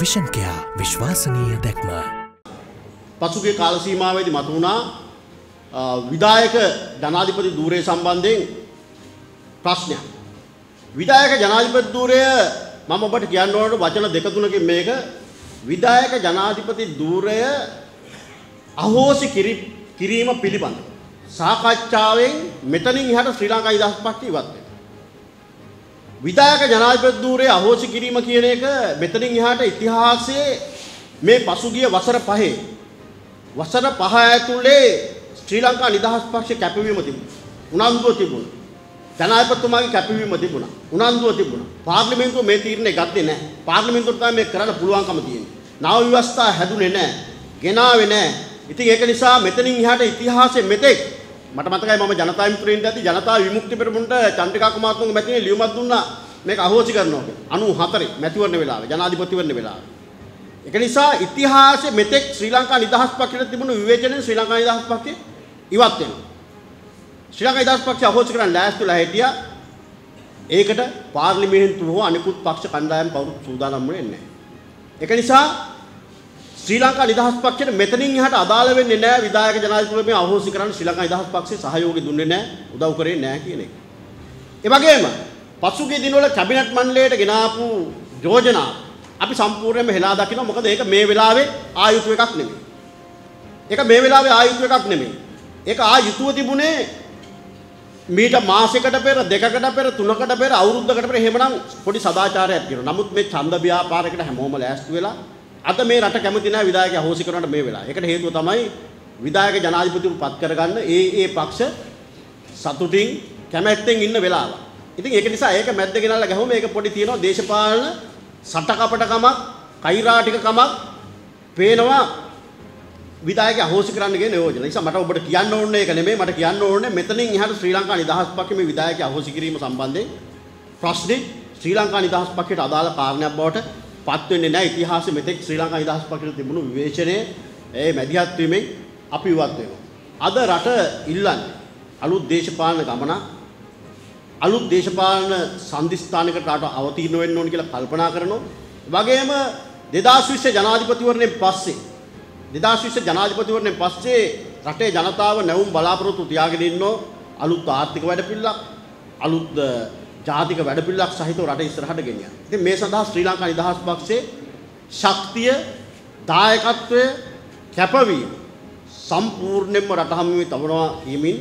විෂන්කයා විශ්වාසනීය දැක්ම. පසුගේ කාල සීමාවේදී මතුවුණා අ, විධායක ජනාධිපති ධූරය සම්බන්ධයෙන් ප්‍රශ්නයක්. විධායක ජනාධිපති ධූරය මම ඔබට කියන්න ඕන වචන දෙක තුනකින් මේක විධායක ජනාධිපති ධූරය අහෝසි කිරි- කිරීම පිළිබඳ සාකච්ඡාවෙන් මෙතනින් එහාට ශ්‍රී ලංකා නිදහස් පක්ෂය ඉවත් වෙනවා. විධායක ජනාධිපති ධූරය අහෝසි කිරීම කියන එක මෙතනින් එහාට ඉතිහාසයේ මේ පසුගිය වසර පහේ වසර පහ ඇතුලේ ශ්‍රී ලංකා නිදහස් පක්ෂ කැපවීම තිබුණා. උනන්දුව තිබුණා. ජනාධිපතිතුමාගේ කැපවීම තිබුණා. උනන්දුව තිබුණා. පාර්ලිමේන්තුව මේ තීරණය ගත්තේ නැහැ. පාර්ලිමේන්තුවට තමයි මේක කරන්න පුළුවන්කම තියෙන්නේ. නව ව්‍යවස්ථා හැදුනේ නැහැ. ගෙනාවේ නැහැ. ඉතින් ඒක නිසා මෙතනින් එහාට ඉතිහාසයේ මෙතෙක් මට මතකයි මම ජනතා මිත්‍රයින්ට ඇති ජනතා විමුක්ති පෙරමුණට චන්ද්‍රිකා කුමාරතුංග මැතිණිය ලියුමක් දුන්නා මේක අහෝසි කරනවා කියලා. 94 මැතිවරණ වෙලාවේ ජනාධිපතිවරණ වෙලාවේ. ඒක නිසා ඉතිහාසයේ මෙතෙක් ශ්‍රී ලංකා නිදහස් පක්ෂයට තිබුණු විවේචනයෙන් ශ්‍රී ලංකා නිදහස් පක්ෂය ඉවත් වෙනවා. ශ්‍රී ලංකා නිදහස් පක්ෂය අහෝසි කරන්න ලෑස්තිලා හිටියා. ඒකට පාර්ලිමේන්තුව හෝ අනිකුත් පක්ෂ කණ්ඩායම් කවුරුත් සූදානම් වෙන්නේ නැහැ. ඒක නිසා ශ්‍රී ලංකා නිදහස් පක්ෂයට මෙතනින් එහාට අදාළ වෙන්නේ නැහැ විධායක ජනාධිපතිතුමා අහෝසි කරන්න ශ්‍රී ලංකා නිදහස් පක්ෂේ සහයෝගය දුන්නේ නැහැ උදව් කරේ නැහැ කියන එක. ඒ වගේම පසුගිය දිනවල කැබිනට් මණ්ඩලයට ගෙනාපු යෝජනා අපි සම්පූර්ණයෙන්ම හෙලා දකිනවා මොකද ඒක මේ වෙලාවේ ආයුතු එකක් නෙමෙයි. ඒක මේ වෙලාවේ ආයුතු එකක් නෙමෙයි. ඒක ආයුතුව තිබුණේ මීට මාසයකට පෙර දෙකකට පෙර තුනකට පෙර අවුරුද්දකට පෙර එහෙමනම් පොඩි සදාචාරයක් තියෙනවා. නමුත් මේ ඡන්ද ව්‍යාපාරයකට හැමෝම ලෑස්ති වෙලා අද මේ රට කැමති නැහැ විධායක අහෝසි කරනට මේ වෙලාව. ඒකට හේතුව තමයි විධායක ජනාධිපතිතුමා පත් කරගන්න ඒ ඒ පක්ෂ සතුටින් කැමැත්තෙන් ඉන්න වෙලාව. ඉතින් ඒක නිසා ඒක මැද්ද ගෙනල්ලා ගහුවම ඒක පොඩි තියෙනවා දේශපාලන සටකපටකමක්, කෛරාටිකකමක් පේනවා විධායක අහෝසි කරන්න කියන යෝජන. නිසා මට ඔබට කියන්න ඕනේ ඒක නෙමෙයි මට කියන්න ඕනේ මෙතනින් එහාට ශ්‍රී ලංකා නිදහස් පක්ෂ මේ විධායක අහෝසි කිරීම සම්බන්ධයෙන් ප්‍රශ්නේ ශ්‍රී ලංකා නිදහස් පක්ෂයට අදාළ කාරණයක් බවට පත් වෙන්නේ නැහැ. ඉතිහාසෙ මෙතෙක් ශ්‍රී ලංකා නිදහස් පක්ෂයට තිබුණු විවේචනය ඒ මැදිහත් වීමෙන් අපි ඉවත් වෙනවා. අද රට ඉල්ලන්නේ අලුත් දේශපාලන ගමනක් අලුත් දේශපාලන සන්ධිස්ථානයකට රට අවතීර්ණ වෙන්න ඕන කියලා කල්පනා කරනවා. වගේම 2020 ජනාධිපතිවරණයෙන් පස්සේ 2020 ජනාධිපතිවරණයෙන් පස්සේ රටේ ජනතාව නැවුම් බලාපොරොත්තු තියාගෙන ඉන්නෝ අලුත් ආර්ථික වැඩපිළිවෙලක් අලුත් අ, ජාතික වැඩපිළිවෙලක් සහිතව රට ඉස්සරහට ගෙනියන්න. ඉතින් මේ සඳහා ශ්‍රී ලංකා නිදහස් පක්ෂයේ ශක්තිය, දායකත්වය, කැපවීම සම්පූර්ණයෙන්ම රට හමුවේ තබනවා කියමින්